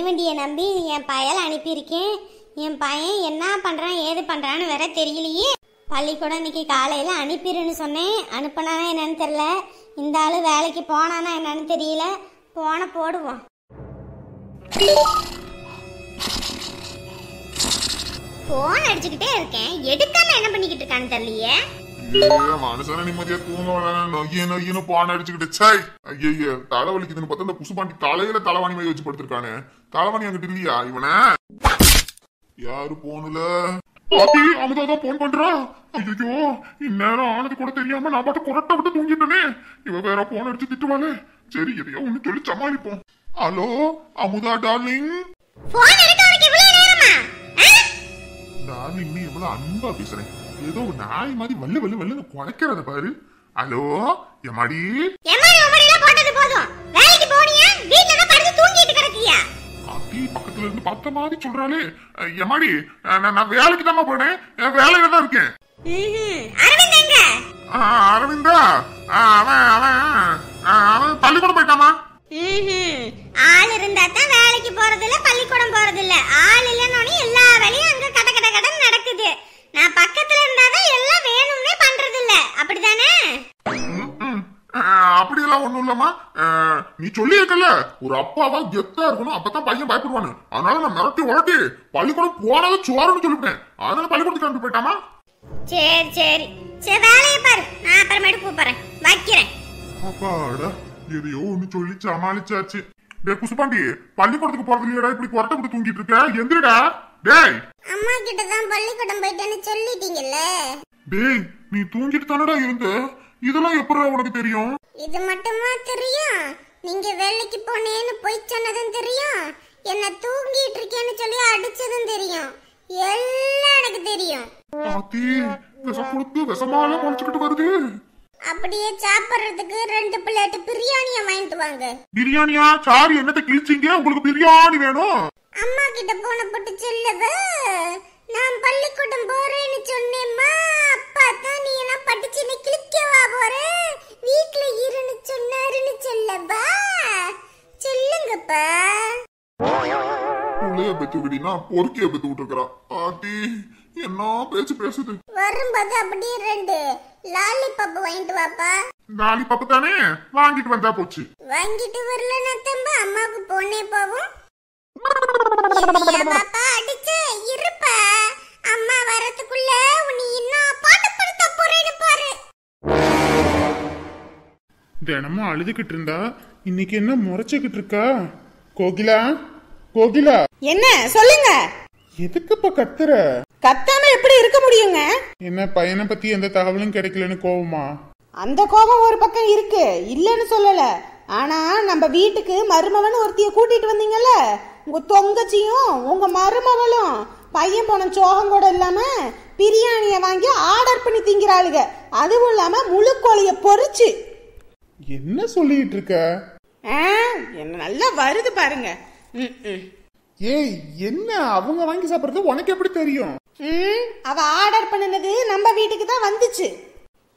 மணிவண்டியை நம்பி என் பயல் அனுப்பியிருக்கேன். என் பையன் என்ன பண்ணுறான் ஏது பண்ணுறான்னு வேற தெரியலையே. பள்ளிக்கூடம் இன்னைக்கு காலையில் அனுப்பிடுன்னு சொன்னேன். அனுப்பினானா என்னன்னு தெரில இந்த ஆள் வேலைக்கு போனானா என்னன்னு தெரியல. போன போடுவோம். ஃபோன் அடிச்சுக்கிட்டே இருக்கேன். எடுக்காம என்ன பண்ணிக்கிட்டு இருக்கான்னு தெரியலையே. மனுஷன நிம்மதியா தூங்க வேணாம். அடிச்சுக்கிட்டு. ஐயே தலைவலிக்குதுன்னு பார்த்தா இந்த புசுபாண்டி தலையில தலைவாணி மை வச்சு படுத்திருக்கானே. தலைவாணி அங்கிட்டு இல்லையா இவன? யாரு போனுல பாத்தி அமுதாதான் போன் பண்றா. ஐயோ இந்நேரம் ஆனது கூட தெரியாம நான் பாட்டு குரட்டை விட்டு தூங்கிட்டனே. இவ வேற போன் அடிச்சு திட்டுவாளே. சரி எதையோ ஒண்ணு சொல்லி சமாளிப்போம். Hello Amudha darling? டார்லிங் நீ எவ்வளவு அன்பா பேசுறேன் ஏதோ ஒரு நாய் மாதிரி வல்லு வல்லு வல்லுன்னு குறைக்கிறத பாரு. ஹலோ எமாடி பக்கத்துல இருந்து பார்த்த மாதிரி சொல்றாளே. எமாடி நான் வேலைக்கு தாம்மா போனேன். என் வேலையில தான் இருக்கேன். அரவிந்த் அவன் அவன் அவன் பள்ளிக்கூடம் போயிட்டாமா. ஆள் இருந்தா தான் வேலைக்கு போறது இல்ல பள்ளிக்கூடம் போறது இல்ல ஆள் இல்லைன்னு எல்லா வேலையும் அங்க கட கட கடன் நடக்குது. நான் பக்கத்துல ஒண்ணும் இல்லம்மா நீ சொல்லியிருக்கல ஒரு அப்பாவா கெத்தா இருக்கணும் அப்பதான் பையன் பயப்படுவானு. அதனால நான் மிரட்டி உரட்டி பள்ளிக்கூடம் போனது சோறுன்னு சொல்லிவிட்டேன். அதனால பள்ளிக்கூடத்துக்கு அனுப்பி போயிட்டாமா? சரி சரி. சரி வேலையை பாரு. நான் அப்புறமேட்டு கூப்பிடுறேன். வைக்கிறேன். அப்பாடா எதையோ ஒண்ணு சொல்லி சமாளிச்சாச்சு. டேய் குசுபாண்டி பள்ளிக்கூடத்துக்கு போறது இல்லையடா இப்படி கொரட்டை விட்டு தூங்கிட்டு இருக்க? எந்திரடா. டேய். அம்மா கிட்ட தான் பள்ளிக்கூடம் போயிட்டேன்னு சொல்லிட்டீங்கல்ல. டேய் நீ தூங்கிட்டு தானடா இருந்த? இதெல்லாம் எப்படா உனக்கு தெரியும்? இது மட்டுமா தெரியும் நீங்க வேலைக்கு போனேன்னு போய் சொன்னதும் தெரியும் என்ன தூங்கிட்டு இருக்கேன்னு சொல்லி அடிச்சதும் தெரியும். எல்லாம் எனக்கு தெரியும். ஆத்தி விஷம் கொடுத்து விஷமால முளைச்சுக்கிட்டு வருது. அப்படியே சாப்பிடுறதுக்கு ரெண்டு பிளேட் பிரியாணிய வாங்கிட்டு வாங்க. பிரியாணியா? சாரி என்னத்த கிழிச்சிங்க? உங்களுக்கு பிரியாணி வேணும். அம்மா கிட்ட போன போட்டு சொல்லுவ. நான் பள்ளிக்கூடம் போறேன்னு சொன்னேம்மா. அப்பா தான் நீ என்ன படிச்சு நீ கிளிக்கவா போற? வீட்ல இருன்னு சொன்னாருன்னு சொல்லவா சொல்லுங்கப்பா. புள்ளைய பெத்து விடினா பொறுக்கிய பெத்து விட்டுருக்கா ஆத்தி என்ன பேச்சு பேசுது? வரும்போது அப்படியே ரெண்டு லாலிபாப் வாங்கிட்டு வாப்பா. பப்பு தானே? வாங்கிட்டு வந்தா போச்சு. வாங்கிட்டு வரலன்னா தம்பா அம்மாவுக்கு பொண்ணே போவும். தினமும் அழுதுகிட்டு இருந்தா இன்னைக்கு என்ன முறைச்சுக்கிட்டு இருக்கா? கோகிலா? கோகிலா? என்ன? சொல்லுங்க. எதுக்குப்ப கத்துற? கத்தாம எப்படி இருக்க முடியுங்க? என்ன பையனை பத்தி எந்த தகவலும் கிடைக்கலன்னு கோவமா? அந்த கோபம் ஒரு பக்கம் இருக்கு. இல்லைன்னு சொல்லல. ஆனா நம்ம வீட்டுக்கு மருமவன் ஒருத்திய கூட்டிட்டு வந்தீங்கல்ல? உங்க தொங்கச்சியும் உங்க மருமவளும் பையன் போன சோகம் கூட இல்லாம பிரியாணிய வாங்கி ஆர்டர் பண்ணி திங்கிறாளுங்க அதுவும் இல்லாம முழு கோழிய பொரிச்சு என்ன சொல்லிட்டு இருக்க? ஆ, என்ன நல்லா வருது பாருங்க. ம். ஏய் என்ன அவங்க வாங்கி சாப்பிடுறது உனக்கு எப்படி தெரியும்? ம், அவ ஆர்டர் பண்ணினது நம்ம வீட்டுக்கு தான் வந்துச்சு.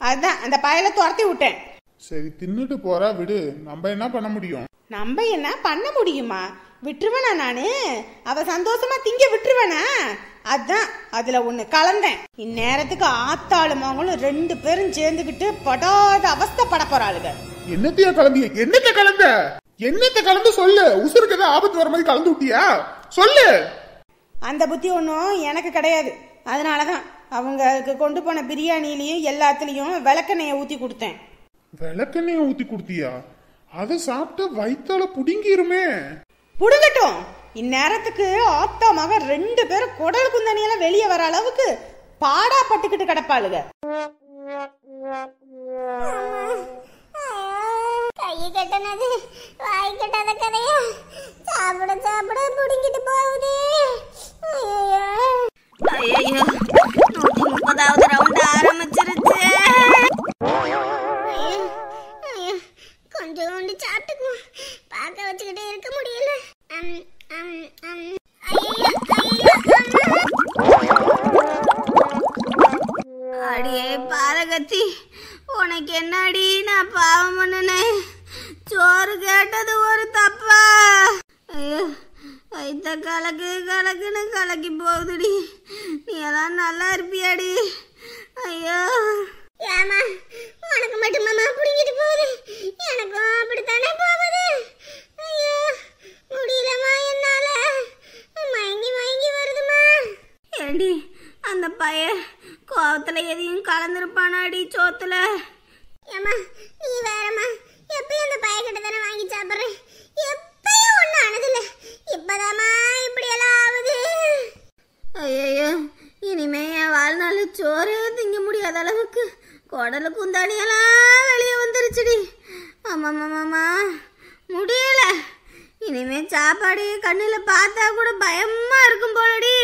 அதான் அந்த பயலை துரத்தி விட்டேன். சரி தின்னுட்டு போறா விடு. நம்ம என்ன பண்ண முடியும்? நம்ம என்ன பண்ண முடியுமா? விட்டுருவேனா நானு? அவ சந்தோஷமா திங்க விட்டுருவேனா? அதான் அதுல ஒண்ணு கலந்தேன். இந்நேரத்துக்கு ஆத்தாளும் அவங்களும் ரெண்டு பேரும் சேர்ந்துக்கிட்டு படாத அவஸ்தைப்பட போறாளுங்க. என்னத்தையா கலந்து என்னத்த கலந்த? என்னத்த கலந்து சொல்லு? உசுருக்கு ஏதாவது ஆபத்து வர மாதிரி கலந்து விட்டியா? சொல்லு! அந்த புத்தி ஒன்றும் எனக்கு கிடையாது. அதனாலதான் அவங்களுக்கு கொண்டு போன பிரியாணிலையும் எல்லாத்துலேயும் விளக்கெண்ணெயை ஊற்றி கொடுத்தேன். விளக்கெண்ணெய ஊத்தி கொடுத்தியா? அதை சாப்பிட்டு வயித்தால புடுங்கிருமே. புடுங்கட்டும். இந்நேரத்துக்கு ஆத்தா மக ரெண்டு பேரும் குடல் குந்தணியெல்லாம் வெளியே வர அளவுக்கு பாடா பட்டுக்கிட்டு கிடப்பாளுங்க கை கட்டினது வாய் கட்டாத கதையா? சாப்பிட சாப்பிட புடுங்கிட்டு போகுதே. ஐயோ நூத்தி முப்பதாவது ரவுண்ட் ஆரம்பிச்சிருச்சு. கொஞ்சோண்டு சாப்பிட்டுக்குவோம். பார்க்க வச்சுக்கிட்டே இருக்க முடியல அம், அம், அம். ஐயையோ, ஐயையோ, அம்மா. அடியே பாலகத்தி உனக்கு என்னடி நான் பாவம் பண்ணுனேன் சோறு கேட்டது ஒரு தப்பா ஐயோ வைத்த கலக்கு கலக்குன்னு கலக்கி போகுதுடி நீ எல்லாம் நல்லா இருப்பியாடி ஐயோ ஏமா உனக்கு மட்டுமாமா பிடிங்கிட்டு போகுது எனக்கும் அப்படித்தானே போகுது ஐயோ முடியலம்மா என்னால மயங்கி மயங்கி வருதுமா ஏண்டி அந்த பையன் கோவத்துல எதையும் கலந்துருப்பானாடி சோத்துல ஏம்மா நீ வேறம்மா எப்பயும் அந்த பையன்கிட்ட தானே வாங்கி சாப்பிட்றேன் எப்பயும் ஒன்றும் ஆனதில்ல இப்போதாம்மா இப்படியெல்லாம் ஆகுது ஐயோ இனிமே என் வாழ்நாள் சோறு திங்க முடியாத அளவுக்கு குடலு குந்தாடியெல்லாம் வெளியே வந்துருச்சுடி. ஆமாம்மாம்மா முடியல. இனிமே சாப்பாடு கண்ணில் பார்த்தா கூட பயமா இருக்கும் போலடி.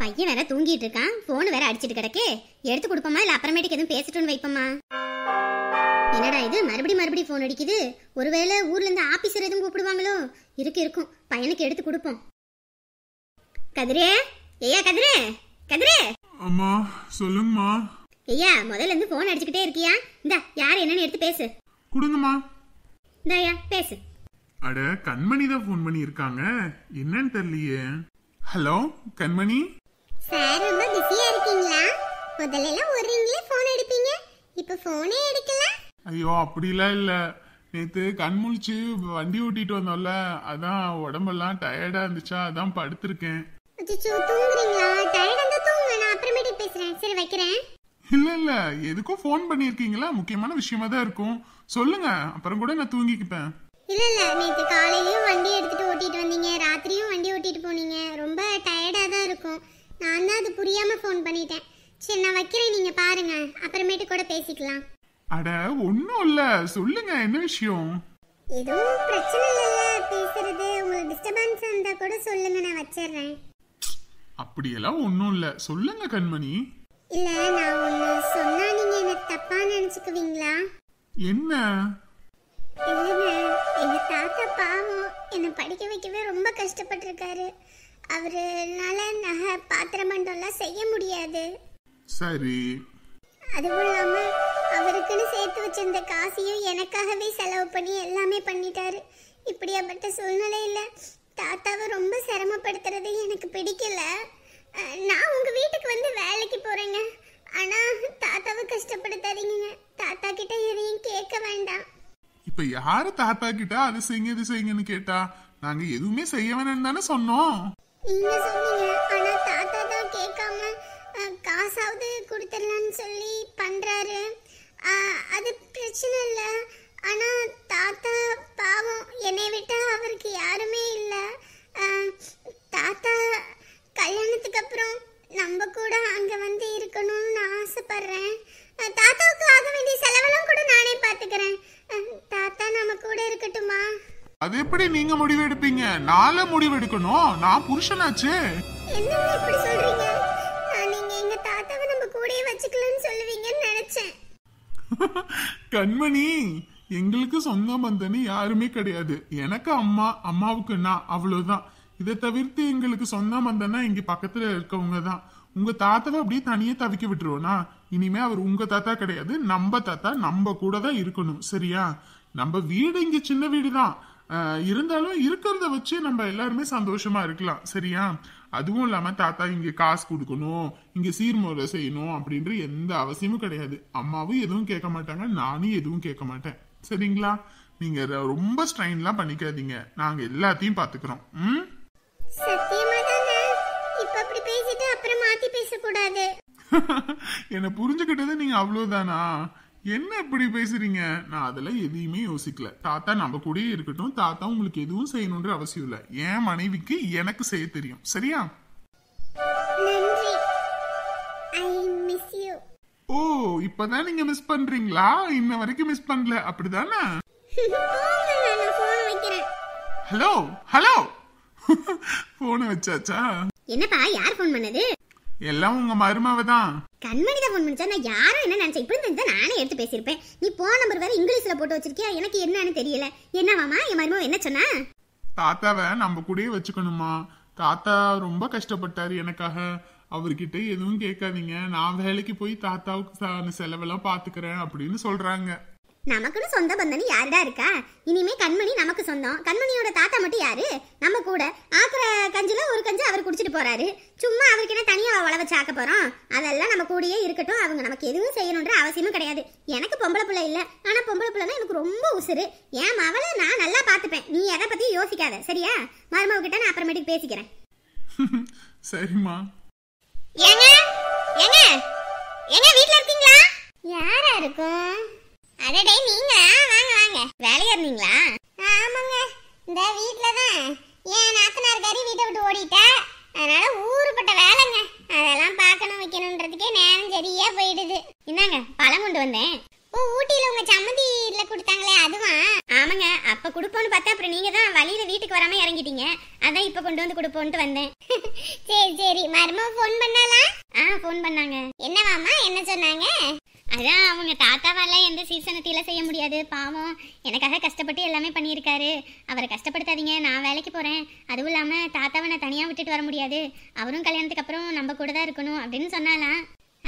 பையன் வேற தூங்கிட்டு இருக்கான். போன் வேற அடிச்சிட்டு கிடக்கு. எடுத்து கொடுப்போமா இல்ல அப்புறமேட்டுக்கு எதுவும் பேசிட்டோன்னு வைப்போமா? என்னடா இது? மறுபடி மறுபடி போன் அடிக்குது. ஒருவேளை ஊர்ல இருந்து ஆபீசர் எதுவும் கூப்பிடுவாங்களோ? இருக்கு இருக்கும். பையனுக்கு எடுத்து கொடுப்போம். கதிரே? ஐயா கதிரே? கதிரே? அம்மா சொல்லுங்கம்மா. ஐயா முதல்ல இருந்து போன் அடிச்சுக்கிட்டே இருக்கியா? இந்தா யார் என்னன்னு எடுத்து பேசு. கொடுங்கம்மா. இந்தாயா பேசு. அட கண்மணி தான் ஃபோன் பண்ணி இருக்காங்க என்னன்னு தெரியலையே. ஹலோ கண்மணி? சார் ரொம்ப பிஸியா இருக்கீங்களா? முதல்ல எல்லாம் ஒரு ரிங்ல போன் எடுப்பீங்க இப்போ போனே எடுக்கல. ஐயோ அப்படிலாம் இல்ல. நேத்து கண் முழிச்சு வண்டி ஓட்டிட்டு வந்தோம்ல அதான் உடம்பெல்லாம் டயர்டா இருந்துச்சா அதான் படுத்திருக்கேன். அச்சோ தூங்குறீங்களா? டயர்ட் இருந்தா தூங்க நான் அப்புறமேட்டுக்கு பேசுறேன். சரி வைக்கிறேன். இல்ல இல்ல எதுக்கும் ஃபோன் பண்ணிருக்கீங்களா முக்கியமான விஷயமா தான் இருக்கும். சொல்லுங்க அப்புறம் கூட நான் தூங்கிக்குப்பேன். இல்ல இல்ல நேத்து காலையிலயும் வண்டி எடுத்துட்டு ஓட்டிட்டு வந்தீங்க ராத்திரியும் வண்டி ஓட்டிட்டு போனீங்க. ரொம்ப டயர்டா தான் இருக்கும். நான் தான் அது புரியாம ஃபோன் பண்ணிட்டேன். சரி நான் வைக்கிறேன் நீங்க பாருங்க. அப்புறமேட்டு கூட பேசிக்கலாம். அட ஒன்னும் இல்ல. சொல்லுங்க என்ன விஷயம்? எதுவும் பிரச்சனை இல்லைல்ல பேசுறது உங்களுக்கு டிஸ்டர்பன்ஸ் இருந்தா கூட சொல்லுங்க நான் வச்சிடுறேன். அப்படியெல்லாம் ஒன்னும் இல்ல. சொல்லுங்க கண்மணி. இல்ல நான் ஒண்ணு சொன்னா நீங்க என்ன தப்பா நினைச்சுக்குவீங்களா? என்ன? இல்லைங்க எங்க தாத்தா பாவம் என்னை படிக்க வைக்கவே ரொம்ப கஷ்டப்பட்டிருக்காரு. அவருனால நகை பாத்திர மண்டம்லாம் செய்ய முடியாது. சரி. அதுவும் இல்லாம அவருக்குன்னு சேர்த்து வச்சிருந்த காசையும் எனக்காகவே செலவு பண்ணி எல்லாமே பண்ணிட்டாரு. இப்படியாப்பட்ட சூழ்நிலையில தாத்தாவை ரொம்ப சிரமப்படுத்துறது எனக்கு பிடிக்கல. நான் உங்க வீட்டுக்கு வந்து வேலைக்கு போறேங்க. ஆனா தாத்தாவை கஷ்டப்படுத்தாதீங்க தாத்தா கிட்ட எதையும் கேட்க வேண்டாம். இப்ப யாரு தாத்தா கிட்ட அது செய்யுங்க இது செய்யுங்கன்னு கேட்டா நாங்க எதுவுமே செய்ய வேணாம்னு தானே சொன்னோம். நீங்க சொன்னீங்க. ஆனா தாத்தா தான் கேட்காம காசாவது கொடுத்துடலான்னு சொல்லி பண்றாரு. அது பிரச்சனை இல்ல. ஆனா தாத்தா பாவம் என்னை விட்டா அவருக்கு யாருமே இல்ல. தாத்தா கல்யாணத்துக்கு அப்புறம் நம்ம கூட அங்க வந்து இருக்கணும்னு நான் ஆசைப்படுறேன். தாத்தாவுக்கு ஆக வேண்டிய செலவெல்லாம் கூட நானே பாத்துக்கிறேன். அஹ், தாத்தா நம்ம கூட இருக்கட்டுமா? அது எப்படி நீங்க முடிவு எடுப்பீங்க? நாள முடிவு எடுக்கணும். நான் புருஷனாச்சு. என்னங்க இப்படி சொல்றீங்க? கண்மணி எங்களுக்கு சொந்த பந்தன்னு யாருமே கிடையாது. எனக்கு அம்மா அம்மாவுக்கு நான் அவ்வளவுதான். இதை தவிர்த்து எங்களுக்கு சொந்த பந்தம்னா இங்க பக்கத்துல இருக்கவங்க தான். உங்க தாத்தாவை அப்படியே தனியே தவிக்க விட்டுருவோனா இனிமே அவர் உங்க தாத்தா கிடையாது நம்ம தாத்தா நம்ம கூட தான் இருக்கணும் சரியா? நம்ம வீடு இங்க சின்ன வீடு தான் இருந்தாலும் இருக்கிறத வச்சு நம்ம எல்லாருமே சந்தோஷமா இருக்கலாம் சரியா? அதுவும் இல்லாம தாத்தா இங்க காசு கொடுக்கணும் இங்க சீர்முறை செய்யணும் அப்படின்ற எந்த அவசியமும் கிடையாது. அம்மாவும் எதுவும் கேட்க மாட்டாங்க நானும் எதுவும் கேட்க மாட்டேன். சரிங்களா? நீங்க ரொம்ப ஸ்ட்ரெயின்லாம் பண்ணிக்காதீங்க. நாங்க எல்லாத்தையும் பாத்துக்கிறோம். ம்? என்னை புரிஞ்சுக்கிட்டது நீங்க அவ்வளவுதானா? என்ன இப்படி பேசுறீங்க? நான் அதெல்லாம் எதையுமே யோசிக்கல. தாத்தா நம்ம கூடயே இருக்கட்டும். தாத்தா உங்களுக்கு எதுவும் செய்யணுன்ற அவசியம் இல்ல. என் மனைவிக்கு எனக்கு செய்ய தெரியும். சரியா? ஓ இப்பதான் நீங்க மிஸ் பண்றீங்களா? இன்ன வரைக்கும் மிஸ் பண்ணல. அப்படிதானே? ஹலோ ஹலோ போன வச்சாச்சா? என்னப்பா யார் ஃபோன் பண்ணது? எல்லாம் உங்க மருமாவை தான் கண்மணி தான் ஃபோன் பண்ணிச்சா? நான் யாரும் என்ன நினச்சேன் இப்படி இருந்தால் நானே எடுத்து பேசியிருப்பேன். நீ போன நம்பர் வேறு இங்கிலீஷில் போட்டு வச்சிருக்கியா? எனக்கு என்னன்னு தெரியல. என்னவாமா என் மருமக என்ன சொன்னா? தாத்தாவை நம்ம கூடயே வச்சுக்கணுமா? தாத்தா ரொம்ப கஷ்டப்பட்டாரு எனக்காக. அவர்கிட்ட எதுவும் கேட்காதீங்க. நான் வேலைக்கு போய் தாத்தாவுக்கு செலவெல்லாம் பார்த்துக்கிறேன் அப்படின்னு சொல்கிறாங்க நமக்குன்னு சொந்த பந்தனி யாருடா இருக்கா? இனிமே கண்மணி நமக்கு சொந்தம். கண்மணியோட தாத்தா மட்டும் யாரு? நம்ம கூட. ஆக்குற கஞ்சில ஒரு கஞ்சி அவர் குடிச்சிட்டு போறாரு. சும்மா அவருக்கு என்ன தனியா வச்சு ஆக்க போறோம்? அதெல்லாம் நம்ம கூடயே இருக்கட்டும். அவங்க நமக்கு எதுவும் செய்யணுன்ற அவசியமும் கிடையாது. எனக்கு பொம்பளை பிள்ளை இல்ல. ஆனா பொம்பளை பிள்ளைனா எனக்கு ரொம்ப உசுரு என் மவளை நான் நல்லா பாத்துப்பேன் நீ எதை பத்தி யோசிக்காத. சரியா? மருமக கிட்ட நான் அப்புறமேட்டுக்கு பேசிக்கிறேன். சரிம்மா. ஏங்க? ஏங்க? ஏங்க வீட்ல இருக்கீங்களா? யாரா இருக்கும்? அடடே நீங்க வாங்க வாங்க. வேலையா இருந்தீங்களா? ஆமாங்க. இந்த வீட்ல தான் என் நாத்தனார் கறி வீட்டை விட்டு ஓடிட்டா. அதனால ஊருப்பட்ட வேலைங்க. அதெல்லாம் பார்க்கணும் வைக்கணுன்றதுக்கே நேரம் சரியா போயிடுது. என்னங்க பழம் கொண்டு வந்தேன். ஓ ஊட்டியில உங்க சம்மந்தில கொடுத்தாங்களே அதுவா? ஆமாங்க அப்ப கொடுப்போம்னு பார்த்தா அப்புறம் நீங்க தான் வழியில வீட்டுக்கு வராம இறங்கிட்டீங்க. அதான் இப்ப கொண்டு வந்து கொடுப்போம்ட்டு வந்தேன். சரி சரி. மருமக ஃபோன் பண்ணாலா ஆ ஃபோன் பண்ணாங்க. என்னவாமா என்ன சொன்னாங்க? அதான் அவங்க தாத்தாவால எந்த சீசனத்தில செய்ய முடியாது. பாவம். எனக்காக கஷ்டப்பட்டு எல்லாமே பண்ணியிருக்காரு. அவரை கஷ்டப்படுத்தாதீங்க. நான் வேலைக்கு போறேன். அதுவும் இல்லாம தாத்தாவை நான் தனியா விட்டுட்டு வர முடியாது. அவரும் கல்யாணத்துக்கு அப்புறம் நம்ம கூட தான் இருக்கணும் அப்படின்னு சொன்னாலாம்.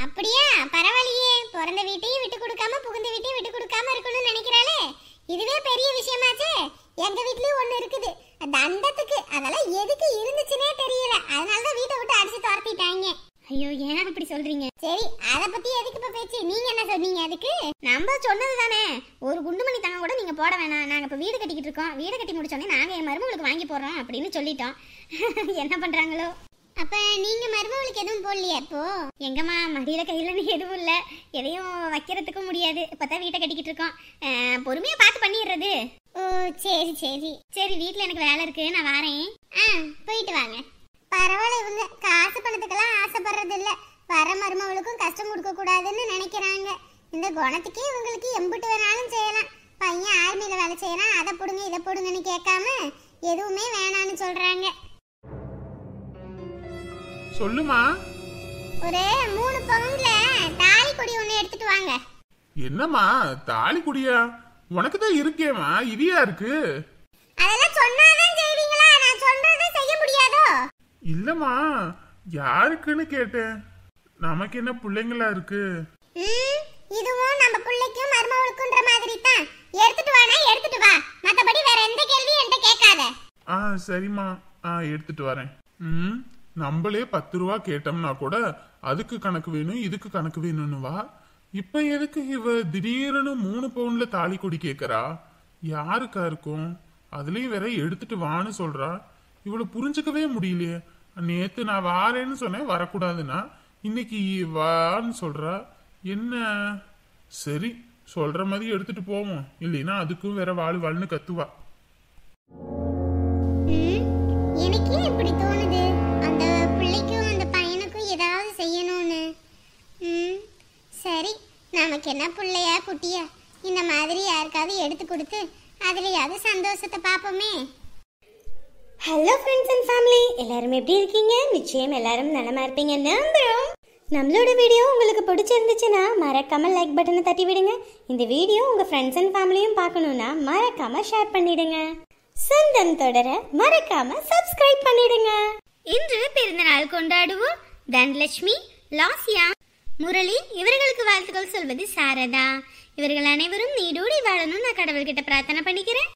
அப்படியா? பரவாயில்லையே. பிறந்த வீட்டையும் விட்டு கொடுக்காம புகுந்த வீட்டையும் விட்டு கொடுக்காம இருக்கணும்னு நினைக்கிறாளே. இதுவே பெரிய விஷயமாச்சே. எங்க வீட்லயும் ஒண்ணு இருக்குது. தண்டத்துக்கு அதெல்லாம் எதுக்கு இருந்துச்சுன்னே தெரியல. அதனாலதான் வீட்டை விட்டு அடிச்சு துரத்திட்டாங்க. ஐயோ ஏன் அப்படி சொல்றீங்க? சரி அத பத்தி எதுக்கு இப்ப பேச்சு? நீங்க என்ன சொன்னீங்க அதுக்கு? நம்ம சொன்னது தானே. ஒரு குண்டுமணி தங்க கூட நீங்க போட வேணாம். நாங்க இப்ப வீடு கட்டிக்கிட்டு இருக்கோம். வீடு கட்டி முடிச்சோடனே நாங்க என் மருமகளுக்கு வாங்கி போடுறோம் அப்படின்னு சொல்லிட்டோம். என்ன பண்றாங்களோ? அப்ப நீங்க மருமகளுக்கு எதுவும் போடலையா இப்போ? எங்கம்மா மடியில கையில எதுவும் இல்ல. எதையும் வைக்கிறதுக்கும் முடியாது. இப்பதான் வீட்டை கட்டிக்கிட்டு இருக்கோம். பொறுமையா பார்த்து பண்ணிடுறது. ஓ சரி சரி. சரி வீட்ல எனக்கு வேலை இருக்கு. நான் வரேன். ஆ போயிட்டு வாங்க. பரவாயில்ல இவங்க காசு பணத்துக்கெல்லாம் ஆசைப்படுறது இல்ல. வர மருமகளுக்கும் கஷ்டம் கொடுக்க கூடாதுன்னு நினைக்கிறாங்க. இந்த குணத்துக்கே இவங்களுக்கு எம்பிட்டு வேணாலும் செய்யலாம். பையன் ஆர்மியில வேலை செய்யறான் அதை போடுங்க இதை போடுங்கன்னு கேட்காம எதுவுமே வேணான்னு சொல்றாங்க. சொல்லுமா? ஒரு மூணு பவுன்ல தாலி கொடி ஒண்ணு எடுத்துட்டு வாங்க. என்னம்மா தாலி குடியா? உனக்கு தான் இருக்கேம்மா இதையா இருக்கு? அதெல்லாம் இல்லம்மா யாருக்குன்னு கேட்டேன். நமக்கு என்ன பிள்ளைங்களா இருக்கு? இதுவும் நம்ம பிள்ளைக்கும் மருமகளுக்குன்ற மாதிரி தான் எடுத்துட்டு வானா எடுத்துட்டு வா. மத்தபடி வேற எந்த கேள்வியும் என்கிட்ட கேட்காத. ஆ சரிம்மா. ஆ எடுத்துட்டு வரேன். ம் நம்மளே பத்து ரூபா கேட்டோம்னா கூட அதுக்கு கணக்கு வேணும் இதுக்கு கணக்கு வேணும்னு வா. இப்ப எதுக்கு இவ திடீர்னு மூணு பவுன்ல தாலி கொடி கேக்குறா? யாருக்கா இருக்கும்? அதுலயும் வேற எடுத்துட்டு வான்னு சொல்றா. இவளை புரிஞ்சுக்கவே முடியலையே. நேற்று நான் வாரேன்னு சொன்னேன் வரக்கூடாதுன்னா. இன்னைக்கு வான்னு சொல்றா என்ன? சரி சொல்ற மாதிரி எடுத்துட்டு போவோம். இல்லைன்னா அதுக்கும் வேற வாழ் வாழ்னு கத்துவா. எனக்கு இப்படி தோணுது. அந்த பிள்ளைக்கும் அந்த பையனுக்கும் ஏதாவது செய்யணும்னு. ம், சரி நமக்கு என்ன பிள்ளையா குட்டியா? இந்த மாதிரி யாருக்காவது எடுத்து கொடுத்து அதுலயாவது சந்தோஷத்தை பார்ப்போமே. ஹலோ ஃப்ரெண்ட்ஸ் அண்ட் ஃபேமிலி எல்லாரும் எப்படி இருக்கீங்க? நிச்சயம் எல்லாரும் நலமா இருப்பீங்க. நம்புறோம் நம்மளோட வீடியோ உங்களுக்கு பிடிச்சிருந்துச்சுன்னா மறக்காம லைக் பட்டனை தட்டி விடுங்க. இந்த வீடியோ உங்க ஃப்ரெண்ட்ஸ் அண்ட் ஃபேமிலியும் பார்க்கணும்னா மறக்காம ஷேர் பண்ணிடுங்க. சொந்தம் தொடர மறக்காம சப்ஸ்கிரைப் பண்ணிடுங்க. இன்று பிறந்தநாள் கொண்டாடுவோம். தனலட்சுமி லாசியா முரளி இவர்களுக்கு வாழ்த்துக்கள் சொல்வது சாரதா. இவர்கள் அனைவரும் நீடூடி வாழணும் நான் கடவுள்கிட்ட பிரார்த்தனை பண்ணிக்கிறேன்.